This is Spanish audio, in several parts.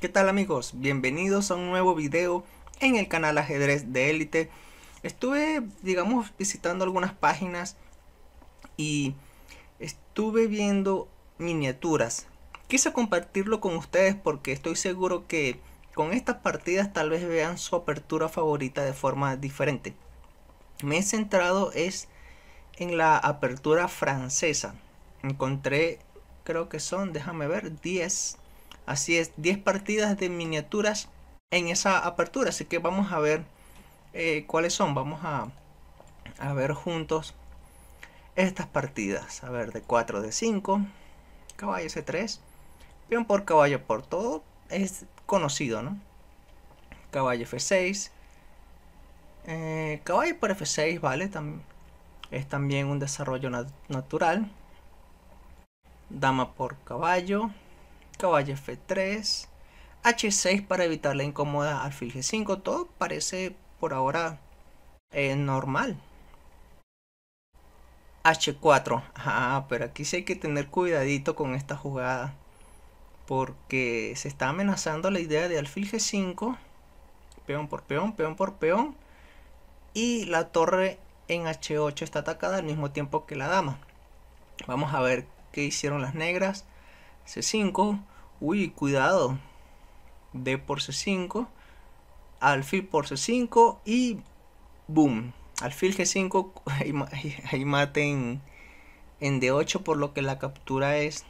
¿Qué tal amigos? Bienvenidos a un nuevo video en el canal Ajedrez de Élite. Estuve, digamos, visitando algunas páginas y estuve viendo miniaturas. Quise compartirlo con ustedes porque estoy seguro que con estas partidas tal vez vean su apertura favorita de forma diferente. Me he centrado es en la apertura francesa. Encontré, creo que son, déjame ver, 10 Así es, 10 partidas de miniaturas en esa apertura. Así que vamos a ver eh, cuáles son. Vamos a, a ver juntos estas partidas. A ver, de 4, de 5, caballo C3, peón por caballo por todo. Es conocido, ¿no? Caballo F6. Eh, caballo por F6, ¿vale? es también un desarrollo natural. Dama por caballo caballo F3, H6 para evitar la incómoda alfil G5, todo parece por ahora eh, normal. H4, ah, pero aquí sí hay que tener cuidadito con esta jugada, porque se está amenazando la idea de alfil G5, peón por peón, peón por peón, y la torre en H8 está atacada al mismo tiempo que la dama. Vamos a ver qué hicieron las negras. C5. Uy, cuidado. D por C5. Alfil por C5. Y boom. Alfil G5. Ahí, maten en D8 por lo que la captura es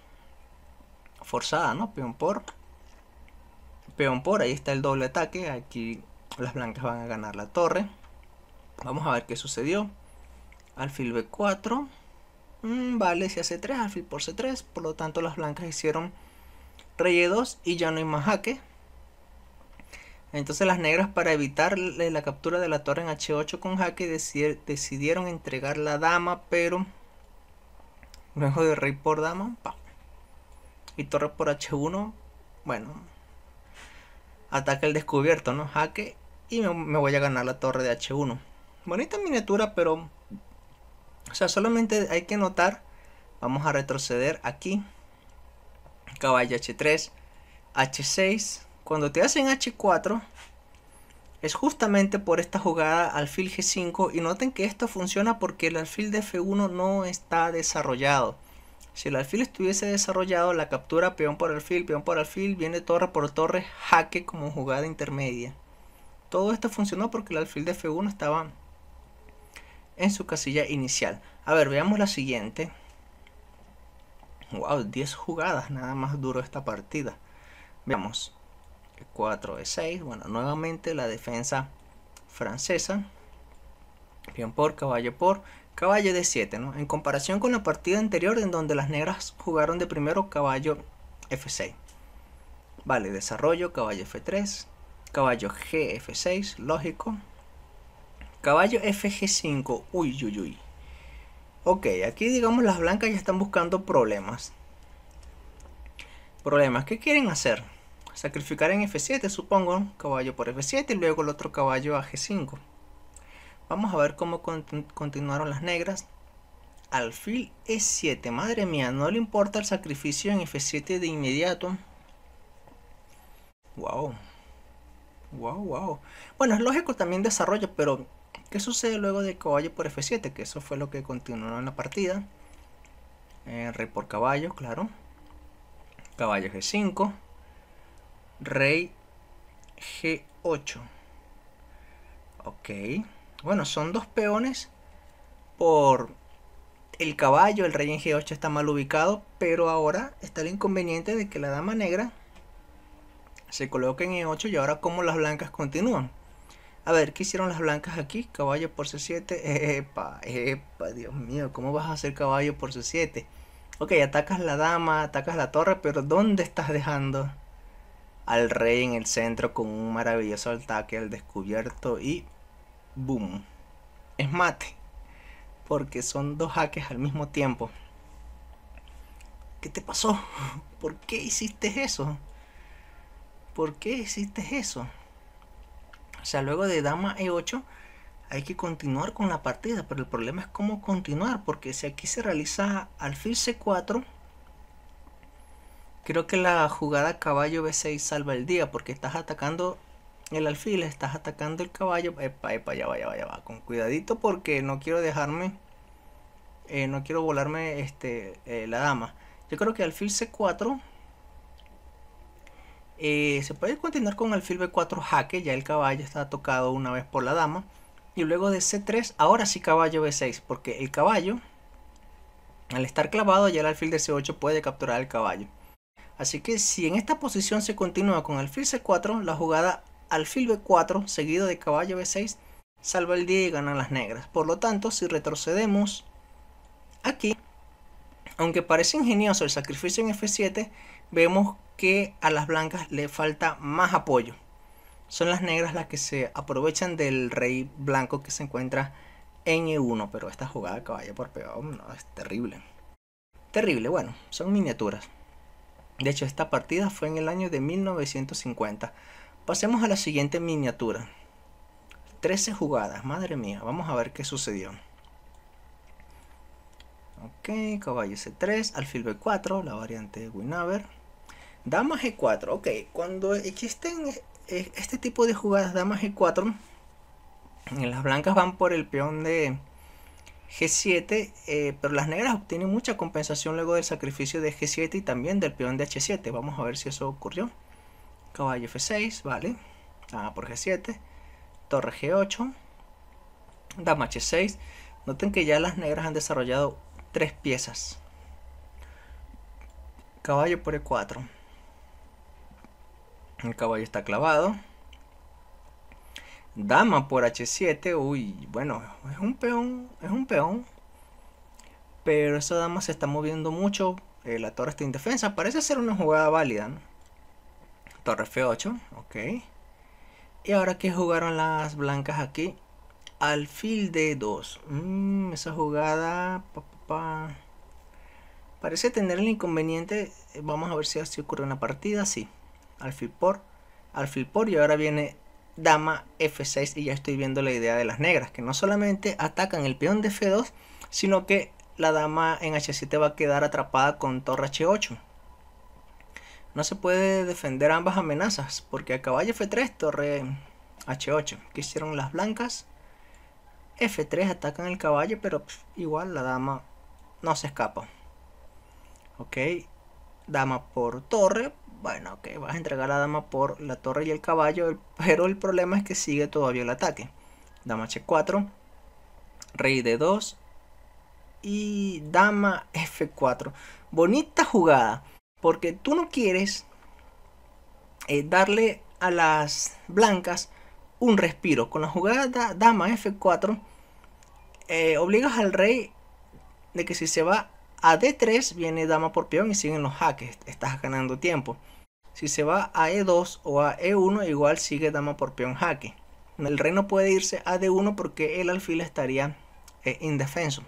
forzada, ¿no? Peón por. Peón por. Ahí está el doble ataque. Aquí las blancas van a ganar la torre. Vamos a ver qué sucedió. Alfil B4. Mm, vale, si hace 3, alfil por C3. Por lo tanto, las blancas hicieron rey E2 y ya no hay más jaque. Entonces las negras para evitar la captura de la torre en H8 con jaque decidieron entregar la dama, pero luego de rey por dama, y torre por H1, bueno, ataca el descubierto, ¿no? Jaque y me voy a ganar la torre de H1. Bonita miniatura, pero o sea, solamente hay que notar, vamos a retroceder aquí, caballo H3, H6, cuando te hacen H4, es justamente por esta jugada alfil G5 y noten que esto funciona porque el alfil de F1 no está desarrollado. Si el alfil estuviese desarrollado, la captura peón por alfil, peón por alfil, viene torre por torre, jaque como jugada intermedia. Todo esto funcionó porque el alfil de F1 estaba en su casilla inicial. A ver, veamos la siguiente. Wow, 10 jugadas, nada más duro esta partida. Veamos. 4 E6, bueno, nuevamente la defensa francesa. Bien por, caballo por, caballo de 7, ¿no? En comparación con la partida anterior en donde las negras jugaron de primero caballo F6. Vale, desarrollo, caballo F3, caballo G F6, lógico. Caballo FG5. Uy, uy, uy. Ok, aquí digamos las blancas ya están buscando problemas. Problemas. ¿Qué quieren hacer? Sacrificar en F7, supongo. Caballo por F7 y luego el otro caballo a G5. Vamos a ver cómo continuaron las negras. Alfil E7. Madre mía, no le importa el sacrificio en F7 de inmediato. Wow. Wow, wow. Bueno, es lógico también desarrollo, pero ¿Qué sucede luego de caballo por F7? Que eso fue lo que continuó en la partida. Eh, rey por caballo, claro. Caballo G5. Rey G8. Ok. Bueno, son dos peones por el caballo. El rey en G8 está mal ubicado. Pero ahora está el inconveniente de que la dama negra se coloca en E8 y ahora como las blancas continúan. A ver, ¿qué hicieron las blancas aquí? Caballo por C7. Epa, epa, Dios mío, ¿cómo vas a hacer caballo por C7? Ok, atacas la dama, atacas la torre, pero ¿dónde estás dejando al rey en el centro con un maravilloso ataque al descubierto y boom? Es mate, porque son dos jaques al mismo tiempo. ¿Qué te pasó? ¿Por qué hiciste eso? ¿Por qué hiciste eso? O sea, luego de dama e8 hay que continuar con la partida, pero el problema es cómo continuar, porque si aquí se realiza alfil c4, Creo que la jugada caballo B6 salva el día porque estás atacando el alfil, estás atacando el caballo. Epa, epa, ya va, ya va. Con cuidadito porque no quiero dejarme, eh, no quiero volarme este, eh, la dama. Yo creo que alfil C4 eh, se puede continuar con alfil B4 jaque, ya el caballo está tocado una vez por la dama. Y luego de C3, ahora sí caballo B6, porque el caballo, al estar clavado, ya el alfil de C8 puede capturar el caballo. Así que si en esta posición se continúa con alfil C4, la jugada alfil B4 seguido de caballo B6 salva el día y ganan las negras. Por lo tanto, si retrocedemos aquí, aunque parece ingenioso el sacrificio en F7, vemos que a las blancas le falta más apoyo. Son las negras las que se aprovechan del rey blanco que se encuentra en E1, pero esta jugada caballo por peón es terrible. Terrible, bueno, son miniaturas. De hecho, esta partida fue en el año de 1950. Pasemos a la siguiente miniatura. 13 jugadas, madre mía, vamos a ver qué sucedió. Ok, caballo C3, alfil B4, la variante de Winaver. Dama G4, ok, cuando existen este tipo de jugadas dama G4, las blancas van por el peón de G7, eh, pero las negras obtienen mucha compensación luego del sacrificio de G7 y también del peón de H7. Vamos a ver si eso ocurrió. Caballo F6, vale. Dama por G7. Torre G8. Dama H6. Noten que ya las negras han desarrollado tres piezas. Caballo por E4. El caballo está clavado. Dama por H7. Uy, bueno, es un peón. Es un peón. Pero esa dama se está moviendo mucho. Eh, la torre está indefensa. Parece ser una jugada válida. Torre F8. Ok. Y ahora que jugaron las blancas aquí. Alfil D2. Mm, esa jugada. Parece tener el inconveniente. Vamos a ver si así ocurre una partida. Sí alfil por, alfil por y ahora viene dama F6 y ya estoy viendo la idea de las negras, que no solamente atacan el peón de F2, sino que la dama en H7 va a quedar atrapada con torre H8. No se puede defender ambas amenazas, porque a caballo F3, torre H8. ¿Qué hicieron las blancas? F3 atacan el caballo, pero igual la dama no se escapa. Ok, dama por torre, bueno, ok, vas a entregar a la dama por la torre y el caballo, pero el problema es que sigue todavía el ataque. Dama H4, rey D2 y dama F4. Bonita jugada, porque tú no quieres eh, darle a las blancas un respiro. Con la jugada dama F4, eh, obligas al rey de que si se va a D3 viene dama por peón y siguen los jaques. Estás ganando tiempo. Si se va a E2 o a E1 igual sigue dama por peón jaque. El rey no puede irse a D1 porque el alfil estaría eh, indefenso.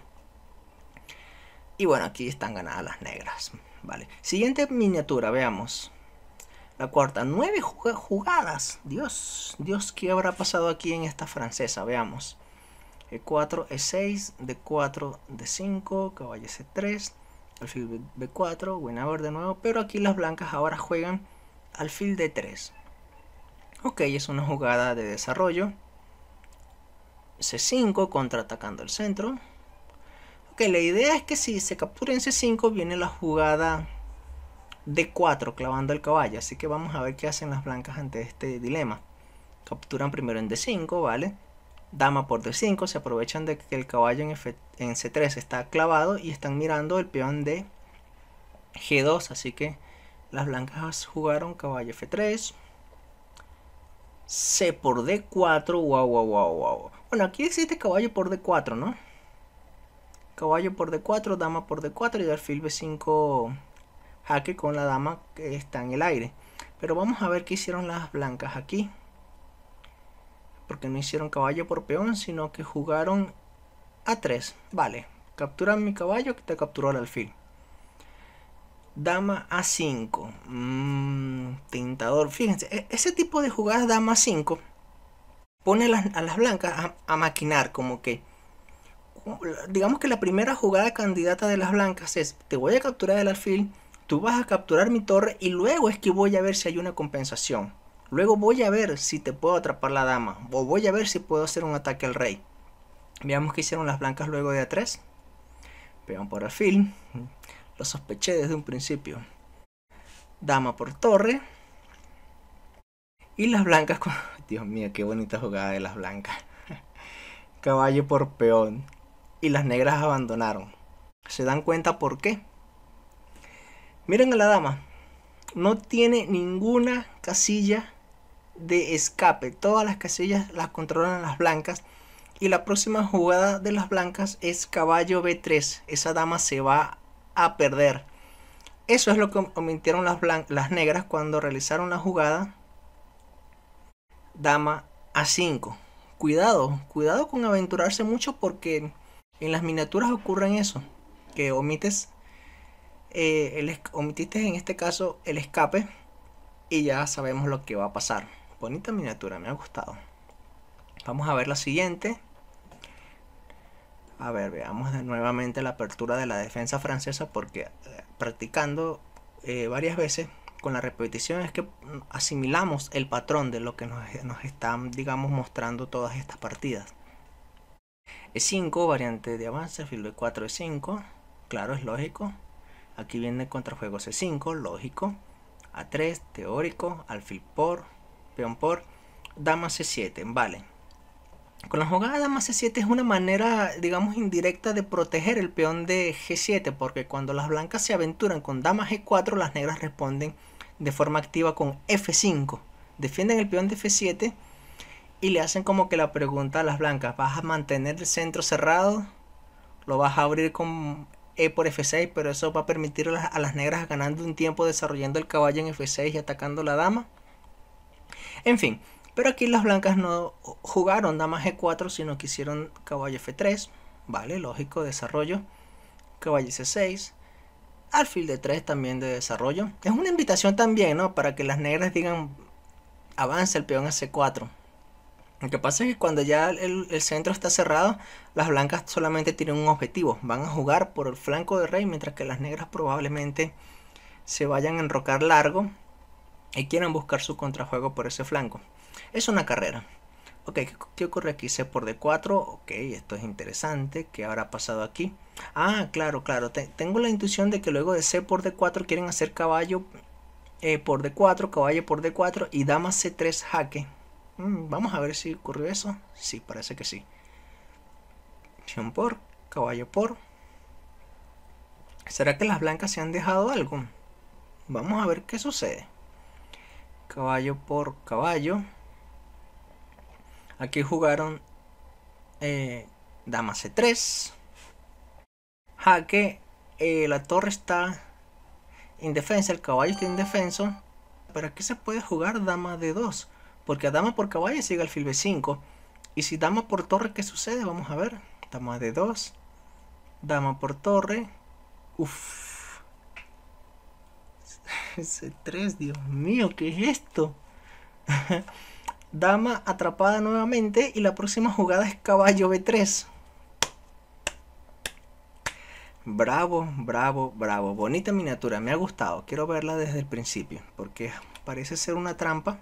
Y bueno, aquí están ganadas las negras. Vale. Siguiente miniatura, veamos. La cuarta, nueve jugadas. Dios, Dios, ¿qué habrá pasado aquí en esta francesa? Veamos. E4, E6, D4, D5, caballo C3, alfil B4, Winaver de nuevo, pero aquí las blancas ahora juegan alfil D3. Ok, es una jugada de desarrollo. C5 contraatacando el centro. Ok, la idea es que si se captura en C5 viene la jugada D4 clavando el caballo. Así que vamos a ver qué hacen las blancas ante este dilema. Capturan primero en D5, ¿vale? dama por d5, se aprovechan de que el caballo en, en c3 está clavado y están mirando el peón de g2, así que las blancas jugaron caballo f3, c por d4, wow, wow, wow, wow. Bueno, aquí existe caballo por d4, ¿no? Caballo por d4, dama por d4 y alfil b5 jaque con la dama que está en el aire. Pero vamos a ver qué hicieron las blancas aquí porque no hicieron caballo por peón, sino que jugaron a 3. Vale, captura mi caballo que te capturó el alfil. Dama A5. Mmm, tentador. Fíjense, e-, ese tipo de jugadas Dama A5 pone a las, blancas a, a, maquinar, como que. Digamos que la primera jugada candidata de las blancas es: te voy a capturar el alfil, tú vas a capturar mi torre y luego es que voy a ver si hay una compensación. Luego voy a ver si te puedo atrapar la dama. O voy a ver si puedo hacer un ataque al rey. Veamos qué hicieron las blancas luego de A3. Peón por alfil. Lo sospeché desde un principio. Dama por torre. Y las blancas con... Dios mío, qué bonita jugada de las blancas. Caballo por peón. Y las negras abandonaron. ¿Se dan cuenta por qué? Miren a la dama. No tiene ninguna casilla de escape. Todas las casillas las controlan las blancas. Y la próxima jugada de las blancas es caballo B3. Esa dama se va a perder. Eso es lo que omitieron las, las negras cuando realizaron la jugada dama A5. Cuidado, cuidado con aventurarse mucho porque en las miniaturas ocurren eso. Que omites eh, el, omitiste en este caso el escape y ya sabemos lo que va a pasar. Bonita miniatura, me ha gustado. Vamos a ver la siguiente. A ver, veamos nuevamente la apertura de la defensa francesa porque eh, practicando eh, varias veces con la repetición es que asimilamos el patrón de lo que nos, están, digamos, mostrando todas estas partidas. E5, variante de avance, filo de 4 E5, claro, es lógico. Aquí viene contrajuego C5, lógico. A3, teórico, alfil por, peón por, dama C7, vale. Con la jugada dama C7 es una manera, digamos, indirecta de proteger el peón de G7, porque cuando las blancas se aventuran con dama G4, las negras responden de forma activa con F5. Defienden el peón de F7 y le hacen como que la pregunta a las blancas, ¿vas a mantener el centro cerrado? ¿Lo vas a abrir con e por F6, pero eso va a permitir a las, negras ganando un tiempo desarrollando el caballo en F6 y atacando la dama. En fin, pero aquí las blancas no jugaron dama G4, sino que hicieron caballo F3, vale, lógico, desarrollo, caballo C6, alfil de 3 también de desarrollo. Es una invitación también, ¿no? Para que las negras digan, avance el peón a C4. Lo que pasa es que cuando ya el, centro está cerrado, las blancas solamente tienen un objetivo. Van a jugar por el flanco de rey, mientras que las negras probablemente se vayan a enrocar largo y quieran buscar su contrajuego por ese flanco. Es una carrera. Ok, ¿qué, ocurre aquí? C por D4. Ok, esto es interesante. ¿Qué habrá pasado aquí? Ah, claro, claro. tengo la intuición de que luego de C por D4 quieren hacer caballo eh, por D4, caballo por D4 y dama C3 jaque. Mm, vamos a ver si ocurrió eso. Sí, parece que sí. Peón por, caballo por. ¿Será que las blancas se han dejado algo? Vamos a ver qué sucede. Caballo por caballo. Aquí jugaron eh, dama c3. Jaque. Eh, la torre está indefensa, el caballo está indefenso. Pero aquí se puede jugar dama de 2 porque a dama por caballo sigue alfil b5. Y si dama por torre, ¿qué sucede? Vamos a ver. Dama de 2. Dama por torre. Uf. C3, Dios mío, ¿qué es esto? dama atrapada nuevamente y la próxima jugada es caballo b3. Bravo, bravo, bravo. Bonita miniatura, me ha gustado. Quiero verla desde el principio porque parece ser una trampa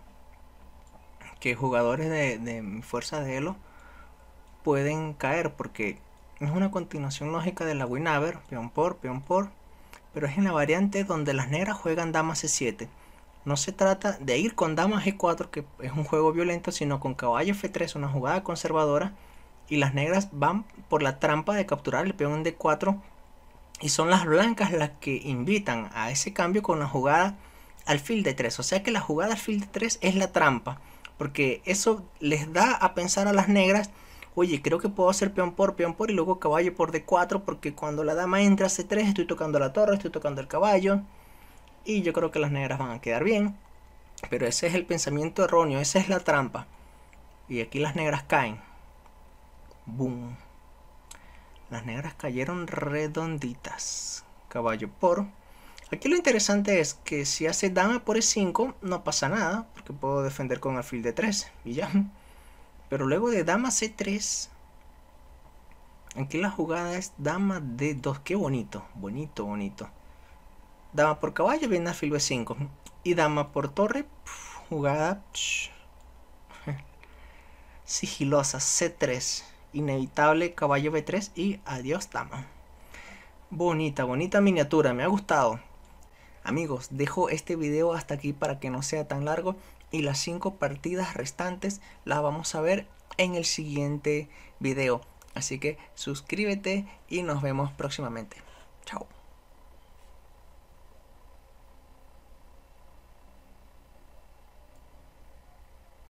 que jugadores de, fuerza de Elo pueden caer porque es una continuación lógica de la Winaver, peón por, peón por, pero es en la variante donde las negras juegan dama c7. No se trata de ir con dama g4, que es un juego violento, sino con caballo f3, una jugada conservadora, y las negras van por la trampa de capturar el peón d4, y son las blancas las que invitan a ese cambio con la jugada alfil de 3. O sea que la jugada alfil de 3 es la trampa. Porque eso les da a pensar a las negras, oye, creo que puedo hacer peón por, peón por y luego caballo por D4 porque cuando la dama entra a C3 estoy tocando la torre, estoy tocando el caballo. Y yo creo que las negras van a quedar bien. Pero ese es el pensamiento erróneo, esa es la trampa. Y aquí las negras caen. Boom. Las negras cayeron redonditas. Caballo por. Aquí lo interesante es que si hace dama por e5 no pasa nada, porque puedo defender con alfil de 3 y ya. Pero luego de dama c3, aquí la jugada es dama d2, qué bonito, bonito, bonito. Dama por caballo, viene alfil b5. Y dama por torre, jugada sigilosa, c3. Inevitable, caballo b3 y adiós dama. Bonita, bonita miniatura, me ha gustado. Amigos, dejo este video hasta aquí para que no sea tan largo y las 5 partidas restantes las vamos a ver en el siguiente video. Así que suscríbete y nos vemos próximamente. Chao.